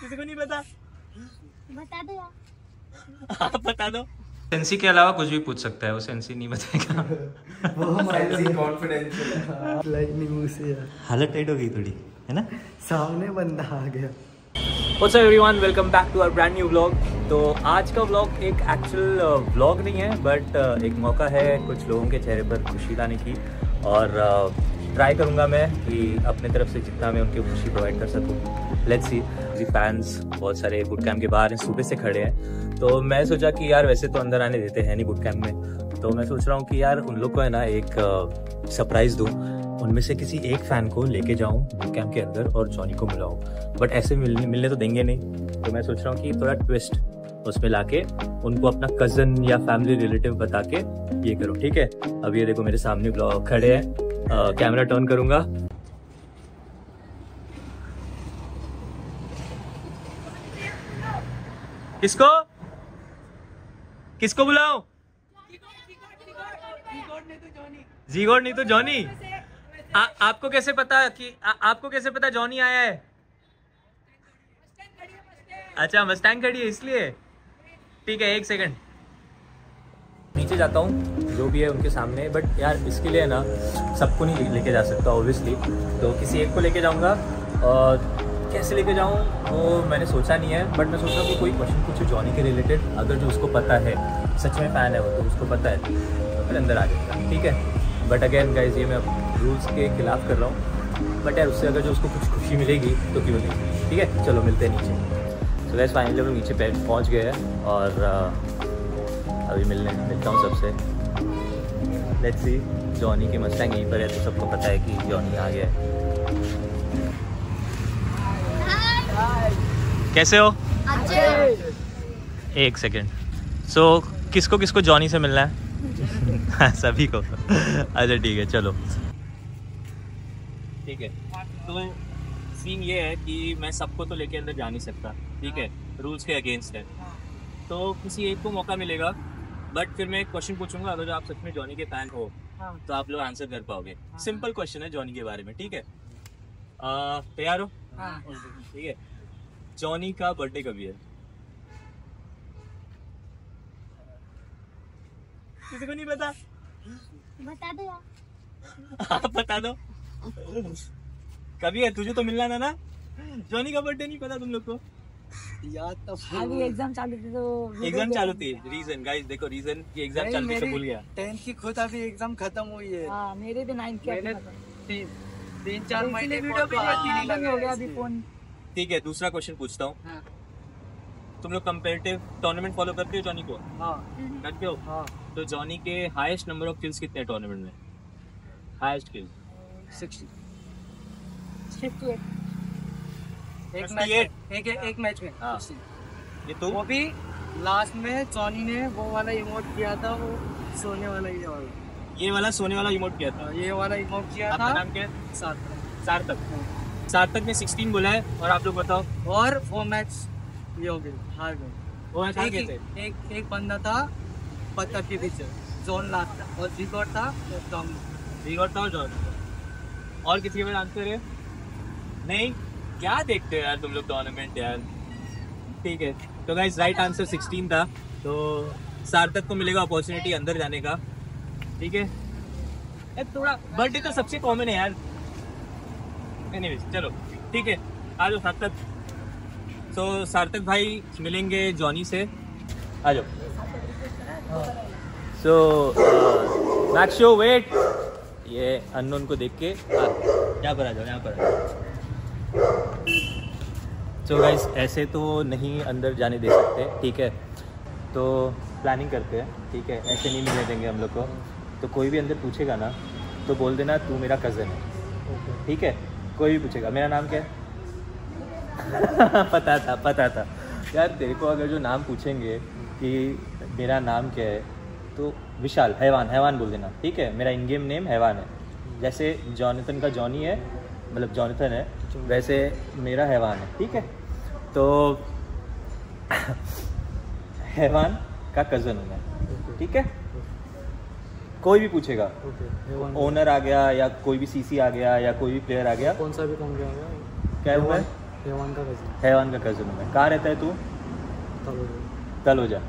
किसी को नहीं पता? बता दो आप बता दो। सेंसी के अलावा कुछ भी पूछ सकता है वो सेंसी नहीं बताएगा। सेंसी कॉन्फिडेंशियल है। लाइट नहीं मुँह से हालत टाइट हो गई थोड़ी है ना? सामने बंदा आ गया। What's up everyone? Welcome back to our brand new vlog तो आज का व्लॉग एक एक्चुअल व्लॉग नहीं है बट एक मौका है कुछ लोगों के चेहरे पर खुशी लाने की। और ट्राई करूँगा मैं कि अपने तरफ़ से जितना मैं उनकी खुशी प्रोवाइड कर सकूँ। लेट्स सी जी फैंस बहुत सारे बुट कैम्प के बाहर हैं, सुबह से खड़े हैं। तो मैं सोचा कि यार वैसे तो अंदर आने देते हैं नहीं बुट कैम्प में। तो मैं सोच रहा हूँ कि यार उन लोग को है ना एक सरप्राइज़ दूँ। उनमें से किसी एक फ़ैन को लेके जाऊँ बुट कैम्प के अंदर और जॉनी को मिलाऊं बट ऐसे मिलने मिलने तो देंगे नहीं। तो मैं सोच रहा हूँ कि थोड़ा ट्विस्ट उसमें लाके उनको अपना कज़न या फैमिली रिलेटिव बता के ये करूँ। ठीक है? अब ये देखो मेरे सामने खड़े हैं। कैमरा टर्न करूँगा। किसको? किसको बुलाओ जीगोड नहीं तो जॉनी। आपको कैसे पता कि आ, आपको कैसे पता जॉनी आया है? अच्छा मस्टैंग खड़ी है इसलिए। ठीक है एक सेकंड नीचे जाता हूँ जो भी है उनके सामने बट यार इसके लिए ना सबको नहीं लेके जा सकता ऑब्वियसली तो किसी एक को लेके जाऊँगा और कैसे लेके जाऊँ, वो मैंने सोचा नहीं है बट मैं सोच रहा हूँ कि कोई क्वेश्चन पूछे जॉनी के रिलेटेड अगर जो उसको पता है, सच में फ़ैन है वो तो उसको पता है तो फिर अंदर आ जाएगा, ठीक है? बट अगेन गाइज़ ये मैं रूल्स के खिलाफ कर रहा हूँ बट यार उससे अगर जो उसको कुछ खुशी मिलेगी तो क्यों नहीं? ठीक है? चलो, मिलते हैं नीचे। तो गैस फाइनली हम नीचे पहुँच गए हैं, और अभी मिलने, मिलता हूँ सबसे। लेट्स सी जॉनी की मस्टैंग यहीं पर है तो सबको पता है कि जॉनी आ गया है। कैसे हो? एक सेकेंड सो so, किसको किसको जॉनी से मिलना है? सभी को। अच्छा ठीक है चलो। ठीक है। तो सीन ये है कि मैं सबको तो लेके अंदर जा नहीं सकता ठीक है? रूल्स के अगेंस्ट है। तो किसी एक को मौका मिलेगा बट फिर मैं एक क्वेश्चन पूछूँगा अगर जो आप सच में जॉनी के फ़ैन हो हाँ। तो आप लोग आंसर कर पाओगे। सिंपल क्वेश्चन है जॉनी के बारे में ठीक है? तैयार हो? हाँ। ठीक है। जॉनी का बर्थडे कभी है? किसी को नहीं पता? बता दो यार। आप बता दो। कभी है? तुझे तो मिलना था ना? जॉनी का बर्थडे नहीं पता तुम लोग को? याद तो अभी एग्ज़ाम चालू थी तो एग्ज़ाम चालू थी। रीजन गाइस देखो रीजन कि एग्ज़ाम चालू थी तो भूल गया। टेंथ की खुद अभी एग्ज़ाम खत्म हुई है। हाँ मेरे भी नाइन्थ के मैंने तीन तीन चार महीने वीडियो भी नहीं हो गया अभी फ़ोन ठीक है दूसरा क्वेश्चन पूछता हूँ। हाँ। तुम लोग कंपेरेटिव टूर्नामेंट फॉलो करते हो जॉनी को? हाँ। करते हो? हाँ। तो जॉनी के हाईएस्ट नंबर ऑफ़ किल्स कितने टूर्नामेंट में? Highest kill sixty fifty eight एक मैच में एक एक मैच में। हाँ। ये तुम वो भी लास्ट में जॉनी ने वो वाला इमोट किया था वो सोने वाला ये वाला। ये वाला सोने वाला इमोट किया था। हाँ, ये वाला इमोट किया था। नाम क्या है? सात सार्थक। सार्थक ने 16 बोला है और आप लोग बताओ। और वो मैच ये हो गए हार गए। वो मैच हार एक, गए थे। एक एक बंदा था पत्थर के पीछे जोन लास्ट था और रिकॉर्ड था टॉम रिकॉर्ड था और जॉन और किसी का आंसर है नहीं? क्या देखते हो यार तुम लोग टूर्नामेंट यार? ठीक है। तो गाइस राइट आंसर 16 था। तो सार्थक को मिलेगा अपॉर्चुनिटी अंदर जाने का। ठीक है? थोड़ा बर्थडे तो सबसे कॉमन है यार। एनीवेज चलो ठीक है आ जाओ सार्थक। तो सार्थक भाई मिलेंगे जॉनी से। आ जाओ। सो मैक्स शो वेट ये अननोन को देख के यहाँ पर आ जाओ यहाँ पर आ जाओ। तो गाइस ऐसे तो नहीं अंदर जाने दे सकते ठीक है? तो प्लानिंग करते हैं ठीक है? ऐसे नहीं मिलने देंगे हम लोग को। तो कोई भी अंदर पूछेगा ना तो बोल देना तू मेरा कज़न है। ठीक है? कोई भी पूछेगा, मेरा नाम क्या है? पता था पता था। यार, तेरे को अगर जो नाम पूछेंगे कि मेरा नाम क्या है तो विशाल, हैवान हैवान बोल देना, ठीक है? मेरा इन गेम नेम हैवान है। जैसे जॉनथन का जॉनी है मतलब जॉनथन है, वैसे मेरा हैवान है, ठीक है? तो हैवान का कज़न हूँ मैं, ठीक है? कोई भी पूछेगा। ओके। ओनर आ गया या कोई भी सीसी आ गया या कोई भी प्लेयर आ गया। कौन सा भी कौन गया क्या हुआ? है हेवान का कज़न हैवान का कज़न हूँ कहाँ रहता है तू? तलोजा। तलोजा।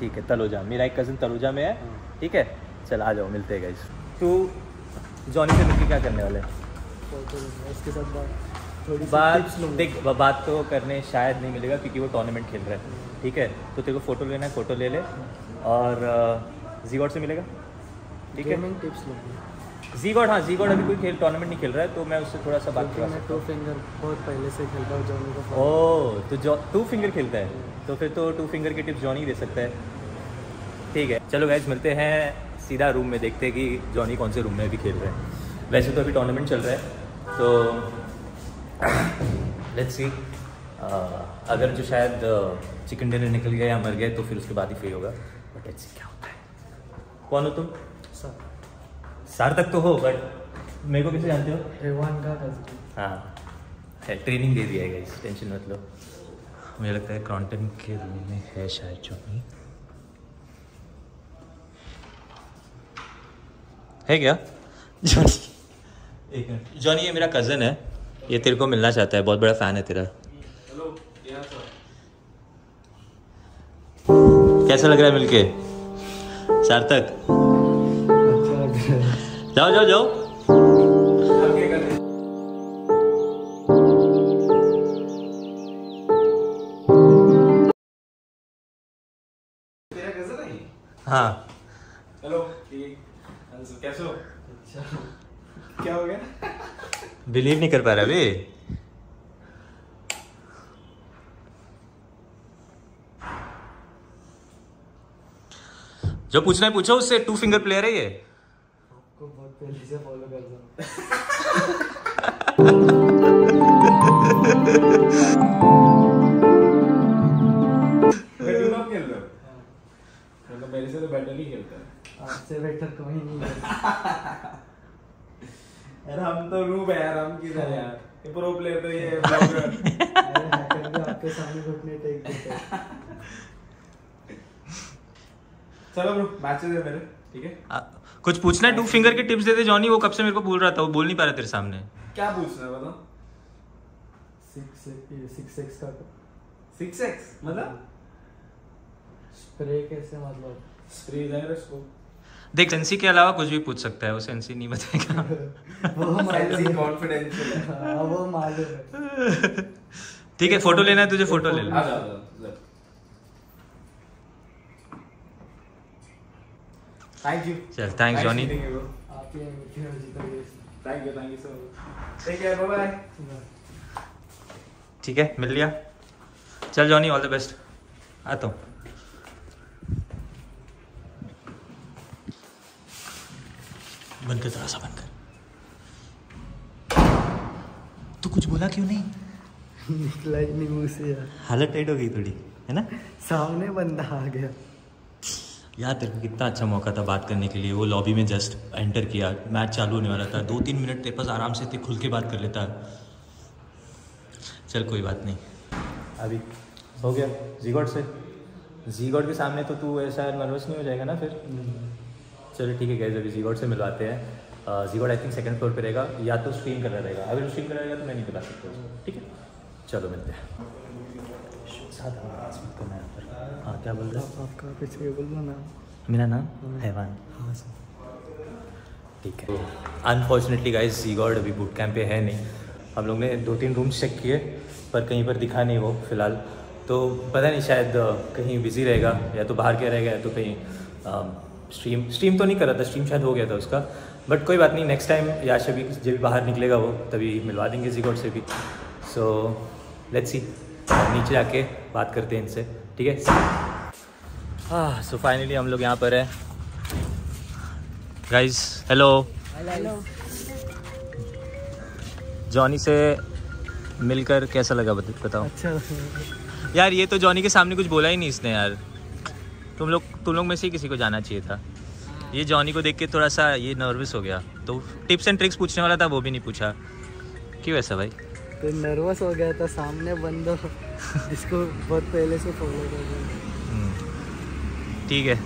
ठीक है तलोजा। मेरा एक कज़न तलोजा में है। ठीक है? चल आ जाओ मिलते हैं गाइस तू जॉनी से मिलके क्या करने वाले हैं? उसके साथ बात थोड़ी बात देख बात तो करने शायद नहीं मिलेगा क्योंकि वो टूर्नामेंट खेल रहा है। ठीक है? तो तेरे को फ़ोटो लेना है फ़ोटो ले ले। और जीगॉड से मिलेगा? ठीक है? टिप्स लूँगा जीगॉड हाँ जीगॉड अभी कोई खेल टूर्नामेंट नहीं खेल रहा है तो मैं उससे थोड़ा सा बात मैं टू फिंगर बहुत पहले से खेलता हूँ जॉनी को हूँ ओ तो जो टू फिंगर खेलता है? तो फिर तो टू फिंगर की टिप्स जॉनी दे सकता है। ठीक है चलो गैस मिलते हैं सीधा रूम में देखते हैं कि जॉनी कौन से रूम में अभी खेल रहे हैं। वैसे तो अभी टूर्नामेंट चल रहा है तो लेट्स सी अगर जो शायद चिकन डिनर निकल गया या मर गए तो फिर उसके बाद ही फ्री होगा। बट लेट्स सी क्या होता है। कौन हो तुम? सर सार तक तो हो बट मेरे को कैसे जानते हो? हेवान का हाँ। है ट्रेनिंग दे दिया है गाइस टेंशन मत लो। मुझे लगता है क्रॉन्टन के रूम में है शायद जॉनी है क्या? जॉनी एक मिनट। जॉनी ये मेरा कज़न है। ये तेरे को मिलना चाहता है बहुत बड़ा फ़ैन है तेरा। कैसा लग रहा है मिलके? सार्थक। जाओ जाओ जाओ। है। हेलो कैसे हो? क्या हो गया? बिलीव नहीं कर पा रहा अभी। जो पूछना है पूछो उससे टू फिंगर प्लेयर है ये। आपको से फॉलो करता हूँ बेटर कब खेल रहे हो मतलब मेरे से तो बेटर नहीं खेलता है आपसे बेटर कोई नहीं है यार हम तो रूब है यार हम किधर यार ये प्रो प्लेयर तो ये ब्लॉगर अरे हैकर भी आपके सामने घुटने टेक देते हैं चलो ब्रो मैचेस है मेरे ठीक है कुछ पूछना है? टू फिंगर की टिप्स दे दे जॉनी वो कब से मेरे को बोल रहा था वो बोल नहीं पा रहा तेरे सामने। क्या पूछना है बताओ। सिक्स सिक्स एक्स का सिक्स एक्स मतलब? स्प्रे कैसे मतलब? स्प्रे जाएगा इसको देख सेंसी के अलावा कुछ भी पूछ सकता है वो सेंसी नहीं बताएगा। वो कॉन्फिडेंशियल है। हाँ, वो मालूम है। ठीक है फ़ोटो लेना है तुझे फ़ोटो ले आ ले जाओ आ जाओ थैंक यू चल thanks Johnny thank you thank you so much take care bye bye ठीक है मिल लिया। चल जॉनी ऑल द बेस्ट आता हूँ बंद कर थोड़ा सा बंद कर। तू कुछ बोला क्यों नहीं? निकला ही नहीं मुँह से यार। हालत टाइट हो गई थोड़ी है ना? सामने बंदा आ गया। यार तेरे को कितना अच्छा मौका था बात करने के लिए। वो लॉबी में जस्ट एंटर किया। मैच चालू होने वाला था। दो तीन मिनट तेरे पास आराम से थे खुल के बात कर लेता। चल कोई बात नहीं। अभी हो गया। जीगॉड से। जीगॉड के सामने तो तू ऐसा नर्वस नहीं हो जाएगा ना फिर? चलो ठीक है गैस अभी जीगॉड से मिलवाते हैं। जीगॉड आई थिंक सेकंड फ्लोर पे रहेगा। या तो स्ट्रीम कर रहा रहेगा। अगर स्ट्रीम कर रहा रहेगा तो मैं नहीं बता सकता ठीक है? चलो मिलते हैं। मत करना पर। हाँ क्या बोल रहे आप आपका कुछ भी बोल दो ना। मेरा नाम? हैवान। हाँ सर। ठीक है। अनफॉर्चुनेटली गाइस सीगॉड अभी बूट कैंप पे है नहीं। हम लोग ने दो तीन रूम्स चेक किए पर कहीं पर दिखा नहीं वो फ़िलहाल। तो पता नहीं शायद कहीं बिज़ी रहेगा या तो बाहर क्या रहेगा या तो कहीं स्ट्रीम स्ट्रीम तो नहीं कर रहा था स्ट्रीम शायद हो गया था उसका। बट कोई बात नहीं नेक्स्ट टाइम याश अभी जब भी बाहर निकलेगा वो तभी मिलवा देंगे जीगॉड से भी। सो लेट्स सी नीचे जाके बात करते हैं इनसे ठीक है? हाँ सो फाइनली हम लोग यहाँ पर है। गाइस हेलो हेलो जॉनी से मिलकर कैसा लगा बताओ? अच्छा। यार ये तो जॉनी के सामने कुछ बोला ही नहीं इसने यार। तुम लोग तुम लोग में से ही किसी को जाना चाहिए था। ये जॉनी को देख के थोड़ा सा ये नर्वस हो गया। तो टिप्स एंड ट्रिक्स पूछने वाला था वो भी नहीं पूछा। क्यों ऐसा भाई? तो नर्वस हो गया था सामने बंदा जिसको बहुत पहले से फॉलो कर रहा हम्म, ठीक है।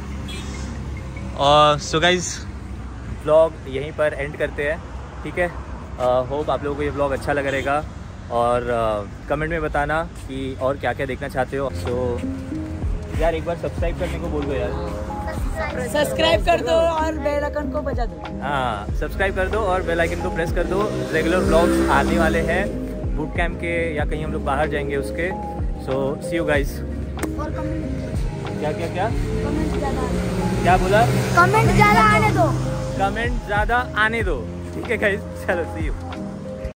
और सो गाइज़ ब्लॉग यहीं पर एंड करते हैं ठीक है? होप आप लोगों को ये ब्लॉग अच्छा लगा रहेगा। और कमेंट में बताना कि और क्या क्या देखना चाहते हो। सो यार एक बार सब्सक्राइब करने को बोल दो यार। सब्सक्राइब कर दो और बेल आइकन को बजा दो। हाँ सब्सक्राइब कर दो और बेल आइकन को प्रेस कर दो। रेगुलर ब्लॉग्स आने वाले हैं। बूट कैम्प के या कहीं हम लोग बाहर जाएँगे उसके। सो सी यू गाइस और कमेंट क्या क्या क्या? कमेंट ज़्यादा क्या बोला? कमेंट ज़्यादा आने दो। कमेंट ज़्यादा आने दो। ठीक है गाइस चलो सी यू